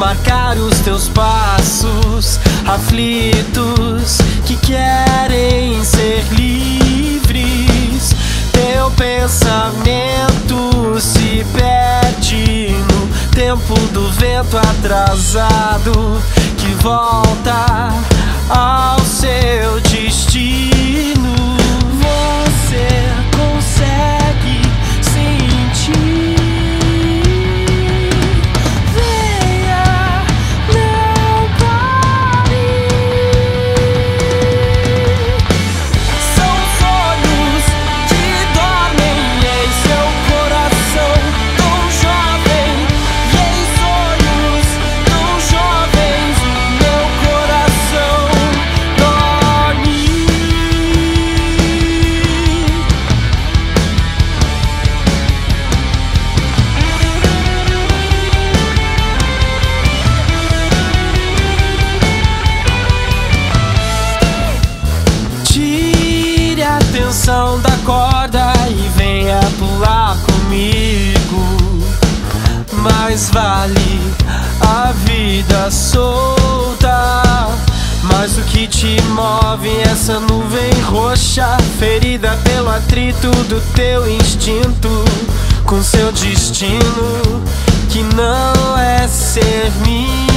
marcar os teus passos aflitos que querem ser livres. Teu pensamento se perde no tempo do vento atrasado que volta ao seu destino. Da corda e venha pular comigo. Mais vale a vida solta. Mas o que te move é essa nuvem roxa, ferida pelo atrito do teu instinto com seu destino, que não é ser minha.